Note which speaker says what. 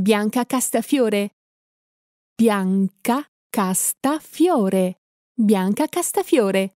Speaker 1: Bianca Castafiore. Bianca Castafiore. Bianca Castafiore.